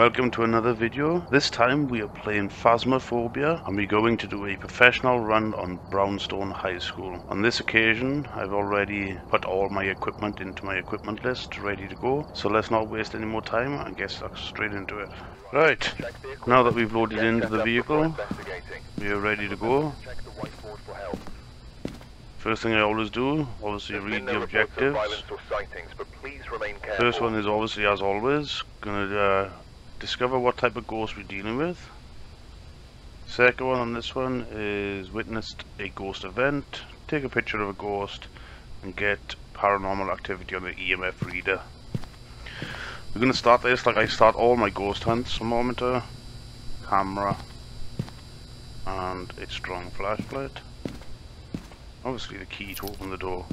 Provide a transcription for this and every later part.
Welcome to another video. This time we are playing Phasmophobia and we're going to do a professional run on Brownstone High School. On this occasion I've already put all my equipment into my equipment list ready to go. So let's not waste any more time and get stuck straight into it. Right, now that we've loaded into the vehicle, we are ready to go. First thing I always do, obviously read the objectives. First one is obviously as always, gonna uh, discover what type of ghost we're dealing with. Second one on this one is witnessed a ghost event, take a picture of a ghost and get paranormal activity on the EMF reader. We're going to start this like I start all my ghost hunts, thermometer, uh, camera and a strong flashlight. Obviously the key to open the door.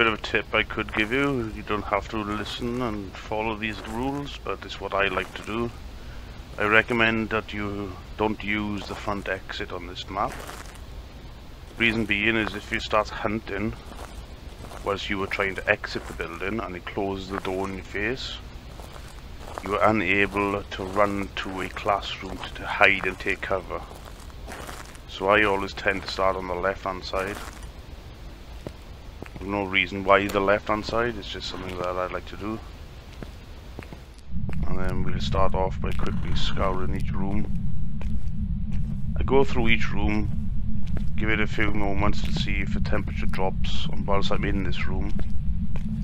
Bit of a tip I could give you, you don't have to listen and follow these rules, but it's what I like to do. I recommend that you don't use the front exit on this map. Reason being is if you start hunting whilst you were trying to exit the building and it closes the door in your face, you are unable to run to a classroom to hide and take cover. So I always tend to start on the left hand side no reason why the left hand side, it's just something that I like to do. And then we'll start off by quickly scouring each room. I go through each room, give it a few moments to see if the temperature drops and whilst I'm in this room.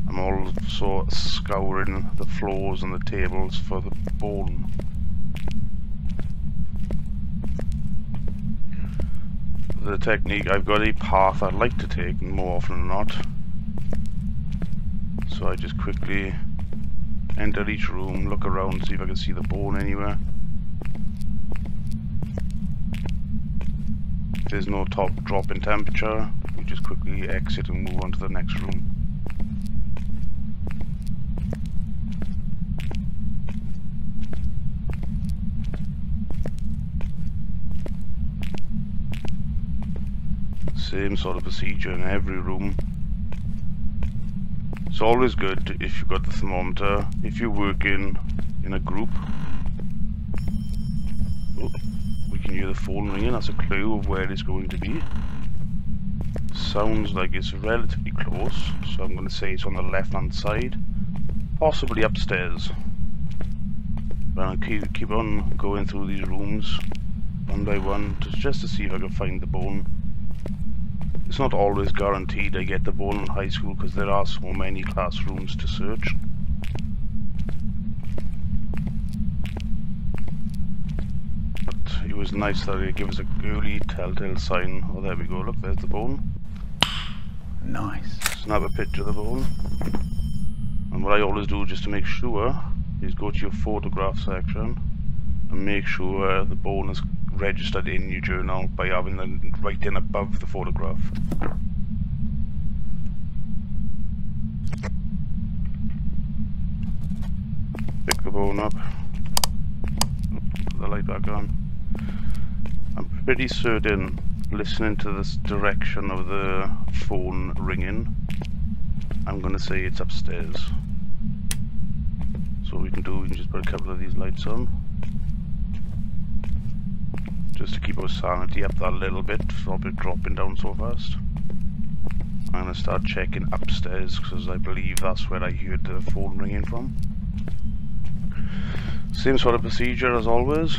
I'm also scouring the floors and the tables for the bone. The technique, I've got a path I'd like to take more often than not. So I just quickly enter each room, look around, see if I can see the bone anywhere. If there's no top drop in temperature, we just quickly exit and move on to the next room. Same sort of procedure in every room. It's always good if you've got the thermometer, if you're working in a group. Oh, we can hear the phone ringing, that's a clue of where it's going to be. Sounds like it's relatively close, so I'm going to say it's on the left hand side, possibly upstairs. But I'll keep, keep on going through these rooms one by one just to see if I can find the bone. It's not always guaranteed I get the ball in high school because there are so many classrooms to search. But it was nice that they gave us a early telltale sign. Oh, there we go. Look, there's the bone. Nice. Snap a picture of the bone. And what I always do just to make sure is go to your photograph section and make sure the bone is registered in your journal by having them right in above the photograph. Pick the bone up, put the light back on. I'm pretty certain, listening to this direction of the phone ringing, I'm going to say it's upstairs. So what we can do, we can just put a couple of these lights on just to keep our sanity up that little bit, stop it dropping down so fast. I'm going to start checking upstairs because I believe that's where I heard the phone ringing from. Same sort of procedure as always.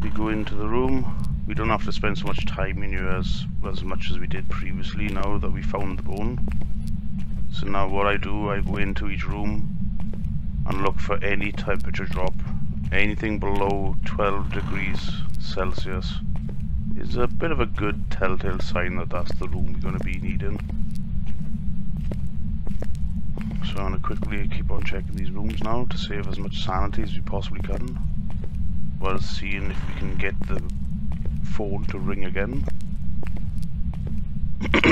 We go into the room. We don't have to spend so much time in here as, as much as we did previously now that we found the bone. So now what I do, I go into each room and look for any temperature drop. Anything below 12 degrees Celsius is a bit of a good telltale sign that that's the room we're going to be needing. So I'm going to quickly keep on checking these rooms now to save as much sanity as we possibly can while seeing if we can get the phone to ring again.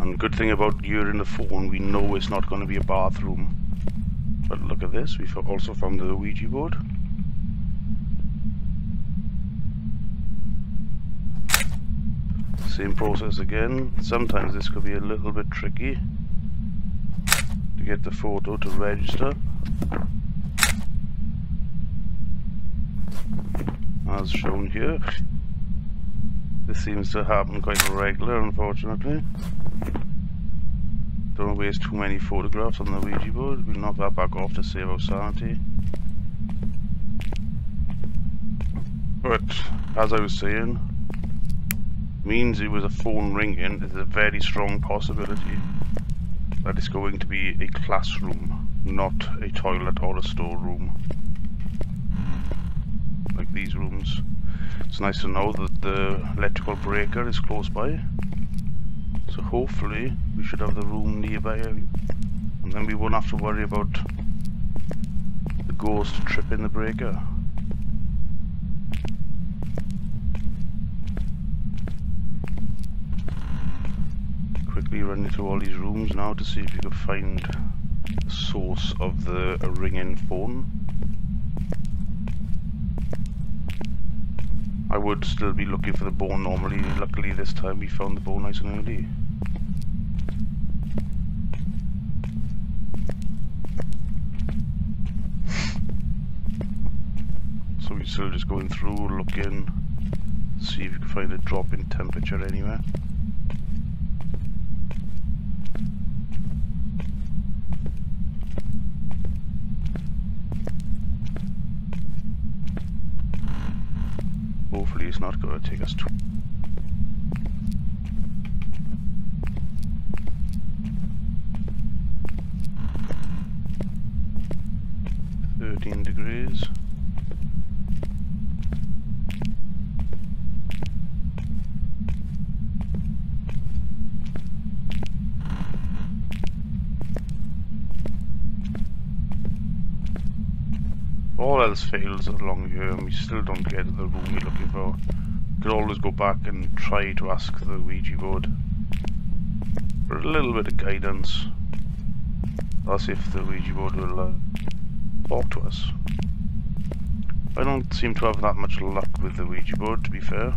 and good thing about hearing the phone, we know it's not going to be a bathroom. But look at this, we've also found the Ouija board. Same process again. Sometimes this could be a little bit tricky to get the photo to register. As shown here. This seems to happen quite regular, unfortunately. Don't waste too many photographs on the Ouija board. We'll knock that back off to save our sanity. But, as I was saying, means it was a phone ringing There's a very strong possibility that it's going to be a classroom, not a toilet or a storeroom. Like these rooms. It's nice to know that the electrical breaker is close by. So hopefully we should have the room nearby and then we won't have to worry about the ghost tripping the breaker. Quickly running through all these rooms now to see if you can find the source of the ringing phone. I would still be looking for the bone normally, luckily this time we found the bone nice and early. So just going through, looking, see if you can find a drop in temperature anywhere. Hopefully it's not going to take us too... Thirteen degrees. All else fails along here and we still don't get the room we're looking for, we could always go back and try to ask the Ouija board for a little bit of guidance. That's if the Ouija board will uh, talk to us. I don't seem to have that much luck with the Ouija board, to be fair.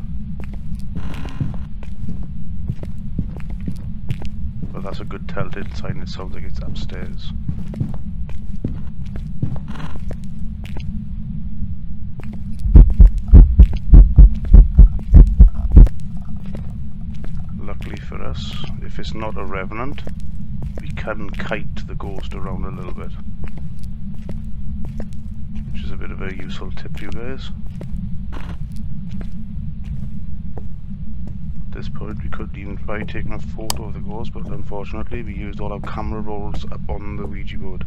But that's a good telltale sign, it sounds like it's upstairs. for us. If it's not a revenant, we can kite the ghost around a little bit. Which is a bit of a useful tip for you guys. At this point we could even try taking a photo of the ghost, but unfortunately we used all our camera rolls up on the Ouija board.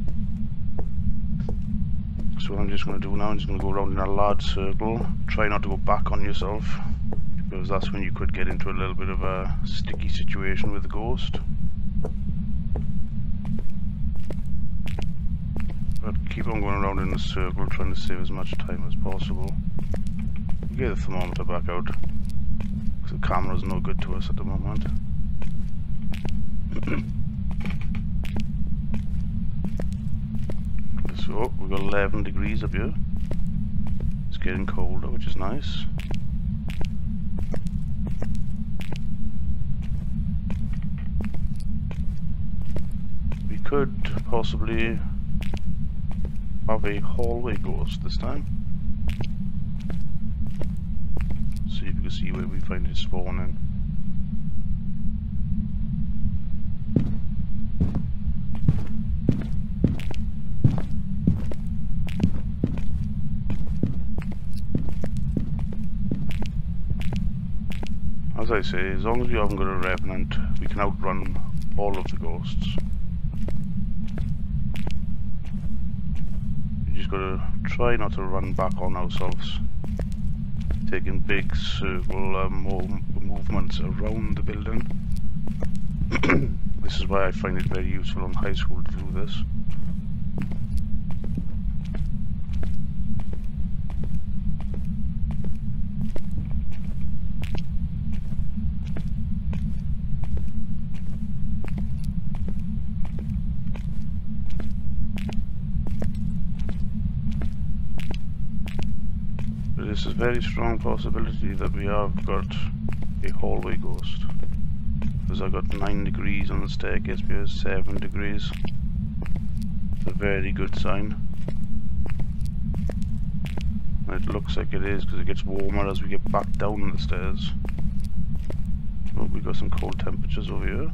So what I'm just going to do now, I'm just going to go around in a large circle, try not to go back on yourself because that's when you could get into a little bit of a sticky situation with the ghost. But keep on going around in a circle trying to save as much time as possible. Get the thermometer back out because the camera's no good to us at the moment. so oh, we've got 11 degrees up here. It's getting colder, which is nice. Could possibly have a hallway ghost this time. See if you can see where we find it spawning. As I say, as long as we haven't got a revenant, we can outrun all of the ghosts. Just gotta try not to run back on ourselves. Taking big circle um, movements around the building. this is why I find it very useful in high school to do this. there's a very strong possibility that we have got a hallway ghost. Because I got 9 degrees on the staircase, because 7 degrees. It's a very good sign. It looks like it is because it gets warmer as we get back down the stairs. Oh, we got some cold temperatures over here.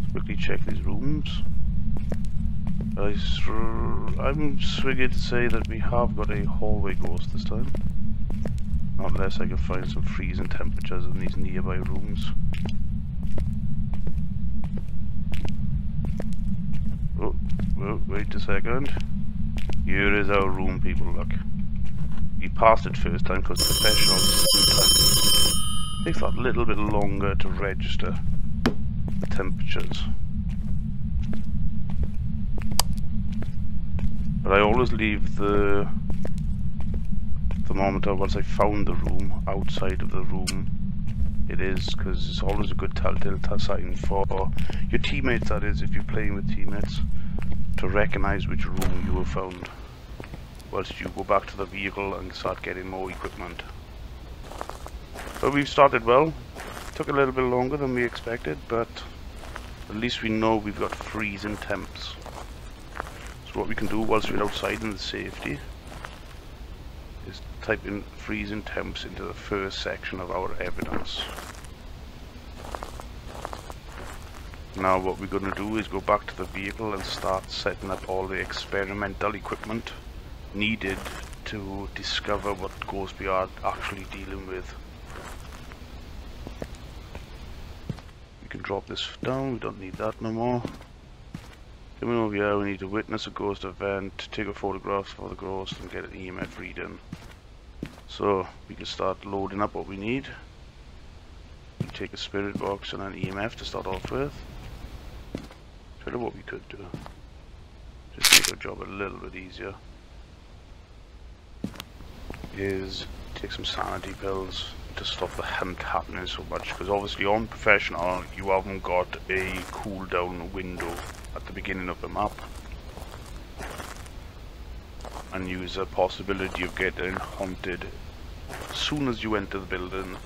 Let's quickly check these rooms. I I'm swinging to say that we have got a hallway ghost this time. Unless I can find some freezing temperatures in these nearby rooms. Oh, oh, wait a second. Here is our room, people, look. We passed it first time because professionals sometimes takes a little bit longer to register the temperatures. But I always leave the thermometer once I found the room outside of the room it is because it's always a good telltale sign for your teammates that is if you're playing with teammates to recognize which room you have found. Whilst you go back to the vehicle and start getting more equipment. But we've started well. Took a little bit longer than we expected but at least we know we've got freezing temps. So what we can do whilst we're outside in the safety type in freezing temps into the first section of our evidence. Now what we're going to do is go back to the vehicle and start setting up all the experimental equipment needed to discover what ghosts we are actually dealing with. We can drop this down, we don't need that no more. Coming over here, we need to witness a ghost event, take a photograph for the ghost, and get an EMF reading. So, we can start loading up what we need. We take a spirit box and an EMF to start off with. Tell you what we could do. Just make our job a little bit easier. Is take some sanity pills to stop the hunt happening so much because obviously on professional you haven't got a cooldown window at the beginning of the map and use a possibility of getting haunted as soon as you enter the building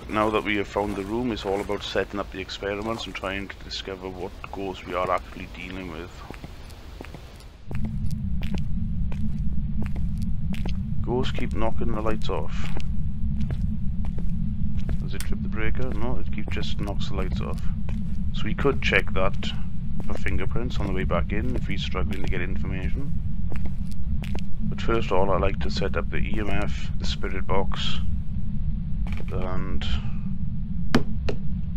but now that we have found the room it's all about setting up the experiments and trying to discover what ghosts we are actually dealing with Ghosts keep knocking the lights off does it trip the breaker? No, it keeps just knocks the lights off. So we could check that for fingerprints on the way back in if he's struggling to get information. But first of all, I like to set up the EMF, the spirit box, and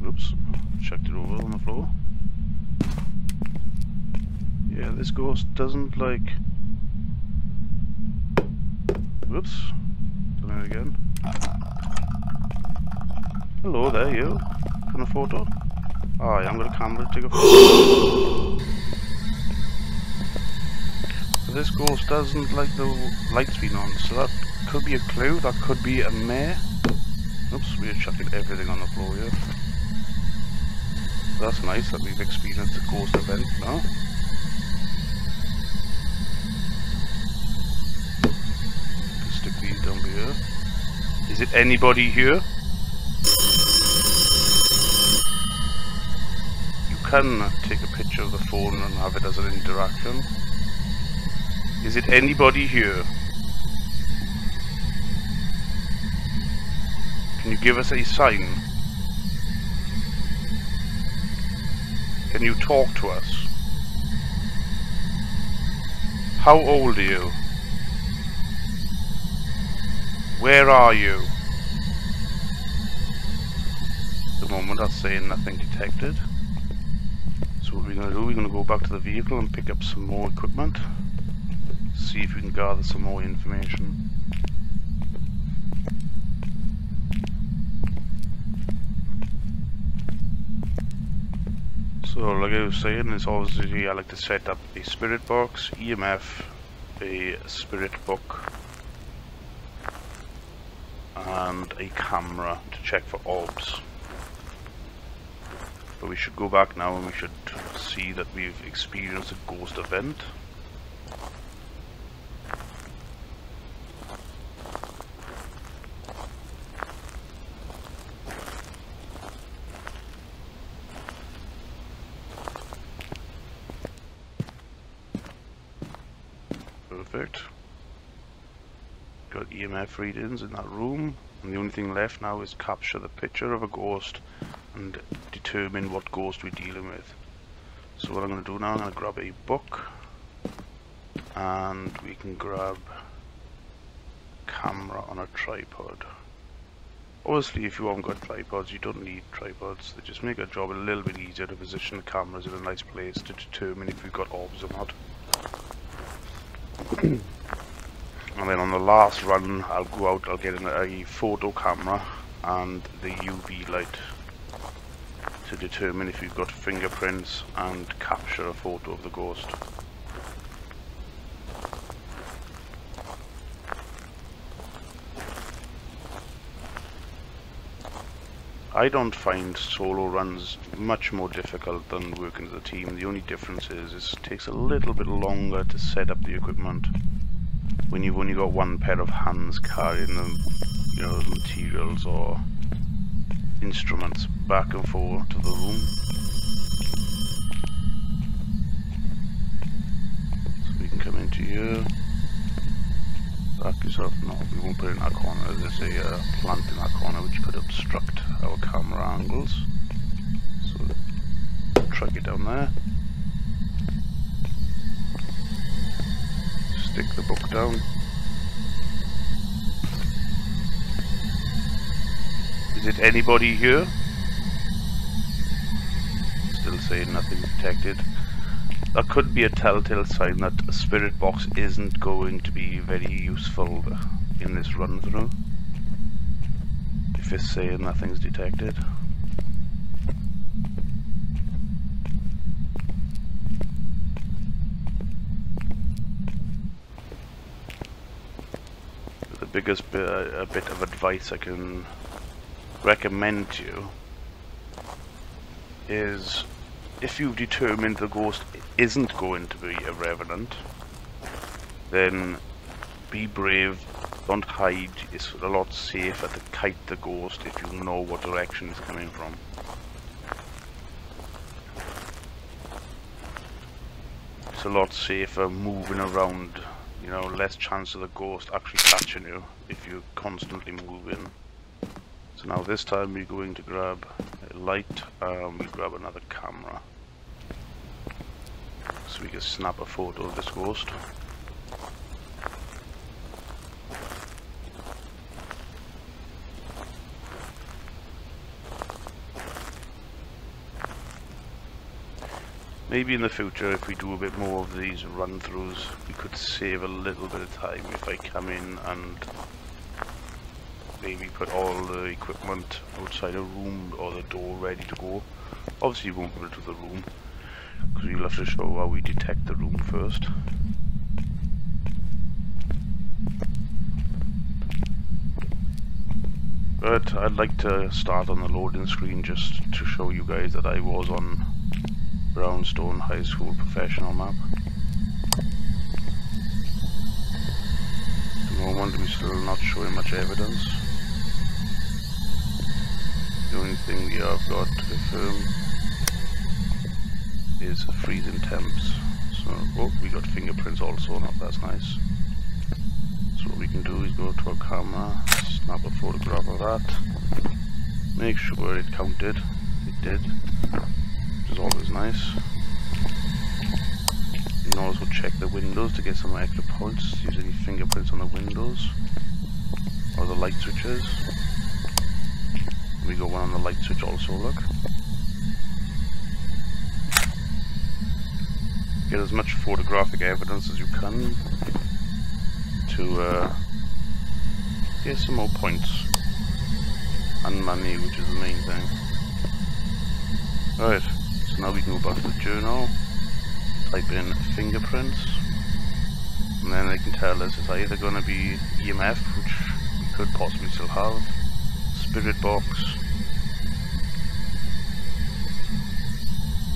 oops, checked it over on the floor. Yeah, this ghost doesn't like. Whoops, done it again. Hello there, you. Want a photo? Oh, yeah, I'm gonna camera to take a photo. This ghost doesn't like the lights being on, so that could be a clue, that could be a mare. Oops, we're chucking everything on the floor here. That's nice that we've experienced a ghost event now. Stick these down here. Is it anybody here? You can take a picture of the phone and have it as an interaction. Is it anybody here? Can you give us a sign? Can you talk to us? How old are you? Where are you? the moment that's saying nothing detected So what we're going to do. We're going to go back to the vehicle and pick up some more equipment. See if we can gather some more information. So like I was saying, it's obviously I like to set up a spirit box, EMF, a spirit book, and a camera to check for orbs. But we should go back now and we should see that we've experienced a ghost event. Perfect. Readings in that room. And the only thing left now is capture the picture of a ghost and determine what ghost we're dealing with. So what I'm going to do now, I'm going to grab a book and we can grab camera on a tripod. Obviously if you haven't got tripods you don't need tripods, they just make our job a little bit easier to position the cameras in a nice place to determine if we've got orbs or not. And then on the last run I'll go out, I'll get a photo camera and the UV light to determine if you've got fingerprints and capture a photo of the ghost. I don't find solo runs much more difficult than working as a team. The only difference is it takes a little bit longer to set up the equipment when you've only got one pair of hands carrying the you know materials or instruments back and forth to the room. So we can come into here. Back yourself. No, we won't put it in that corner. There's a uh, plant in that corner which could obstruct our camera angles. So track it down there. Stick the down. Is it anybody here? Still saying nothing detected. That could be a telltale sign that a spirit box isn't going to be very useful in this run through. If it's saying nothing's detected. Biggest bit, uh, a bit of advice I can recommend to you is if you've determined the ghost isn't going to be a revenant, then be brave, don't hide, it's a lot safer to kite the ghost if you know what direction it's coming from. It's a lot safer moving around, you know, less chance of the ghost actually catching you if you're constantly moving. So now this time we're going to grab a light and we grab another camera. So we can snap a photo of this ghost. Maybe in the future if we do a bit more of these run-throughs we could save a little bit of time if I come in and maybe put all the equipment outside a room or the door ready to go. Obviously you won't put it to the room, because we'll have to show how we detect the room first. But I'd like to start on the loading screen just to show you guys that I was on Brownstone High School professional map. At the moment we're still not showing much evidence. The only thing we have got to confirm is freezing temps. So, oh, we got fingerprints also, now that's nice. So what we can do is go to our camera, snap a photograph of that, make sure it counted, it did, is always nice. You can also check the windows to get some extra points, use any fingerprints on the windows, or the light switches. We got one on the light switch also, look. Get as much photographic evidence as you can to uh, get some more points and money, which is the main thing. Right, so now we can go back to the journal, type in fingerprints, and then they can tell us it's either going to be EMF, which we could possibly still have, spirit box.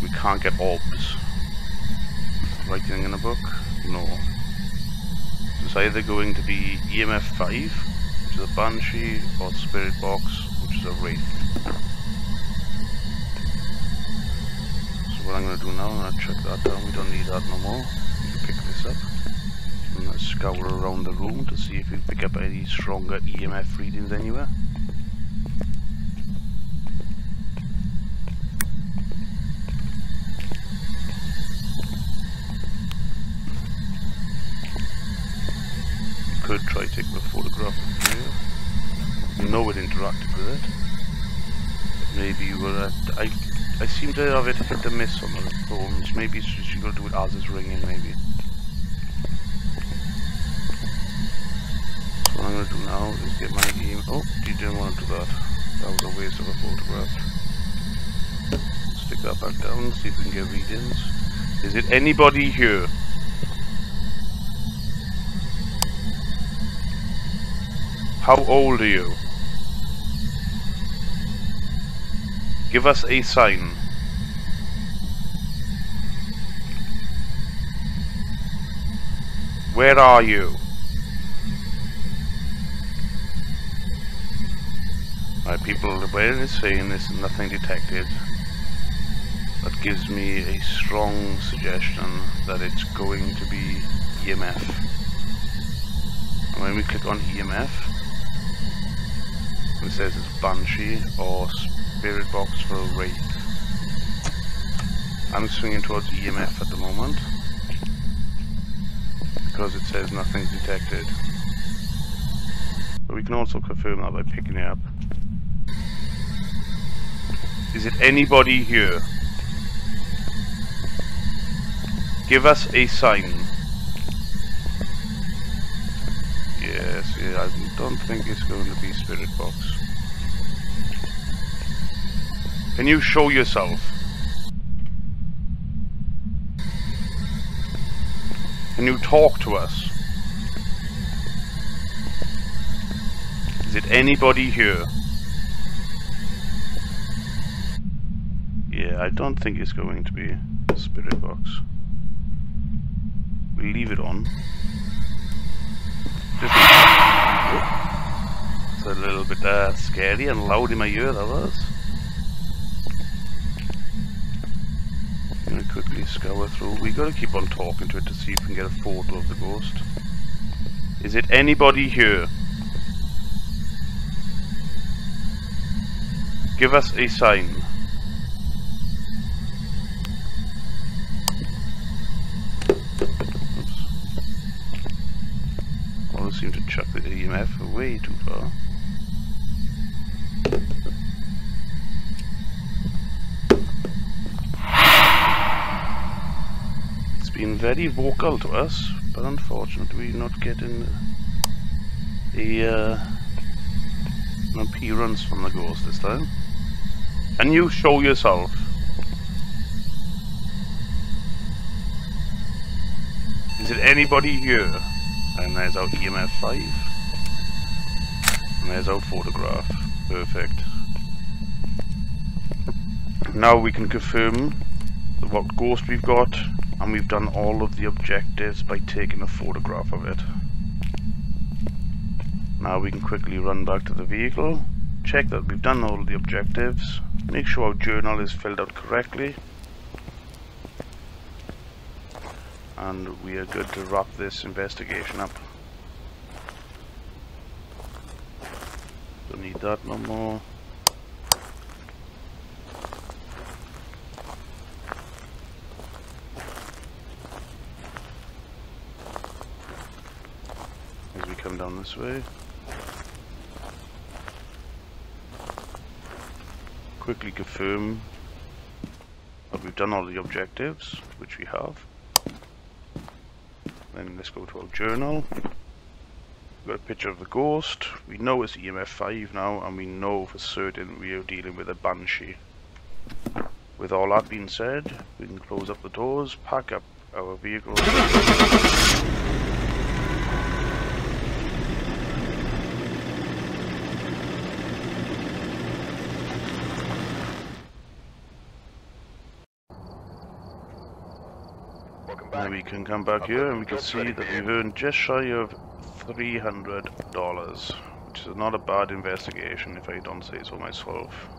We can't get orbs. Writing in a book? No. It's either going to be EMF 5, which is a Banshee, or Spirit Box, which is a Wraith. What I'm going to do now, I'm going to check that down, we don't need that no more. Can pick this up. And to scour around the room to see if we pick up any stronger EMF readings anywhere. You could try taking a photograph of here. No, it interacted with it. Maybe you were at. I I seem to have it hit and miss on the phones. Maybe she should go do it as it's ringing, maybe. So what I'm going to do now is get my game... Oh, you didn't want to do that. That was a waste of a photograph. Stick that back down, see if we can get readings. Is it anybody here? How old are you? Give us a sign. Where are you? My people, where it is saying there's nothing detected. That gives me a strong suggestion that it's going to be EMF. And when we click on EMF, it says it's Banshee or spirit box for a wraith. I'm swinging towards EMF at the moment because it says nothing's detected. But we can also confirm that by picking it up. Is it anybody here? Give us a sign. Yes, yeah, don't think it's going to be Spirit Box. Can you show yourself? Can you talk to us? Is it anybody here? Yeah, I don't think it's going to be spirit box. We'll leave it on. Just it's a little bit uh, scary and loud in my ear, that was. I'm gonna quickly scour through. We gotta keep on talking to it to see if we can get a photo of the ghost. Is it anybody here? Give us a sign. EMF way too far. It's been very vocal to us, but unfortunately we're not getting a, uh, an appearance from the ghost this time. Can you show yourself? Is it anybody here? And there's our EMF 5. And there's our photograph. Perfect. Now we can confirm what ghost we've got and we've done all of the objectives by taking a photograph of it. Now we can quickly run back to the vehicle, check that we've done all the objectives, make sure our journal is filled out correctly, and we are good to wrap this investigation up. Need that no more. As we come down this way. Quickly confirm that we've done all the objectives, which we have. Then let's go to our journal. We've got a picture of the ghost. We know it's EMF 5 now, and we know for certain we are dealing with a Banshee. With all that being said, we can close up the doors, pack up our vehicle. Now we can come back here and we can see that we've earned just shy of $300, which is not a bad investigation if I don't say so myself.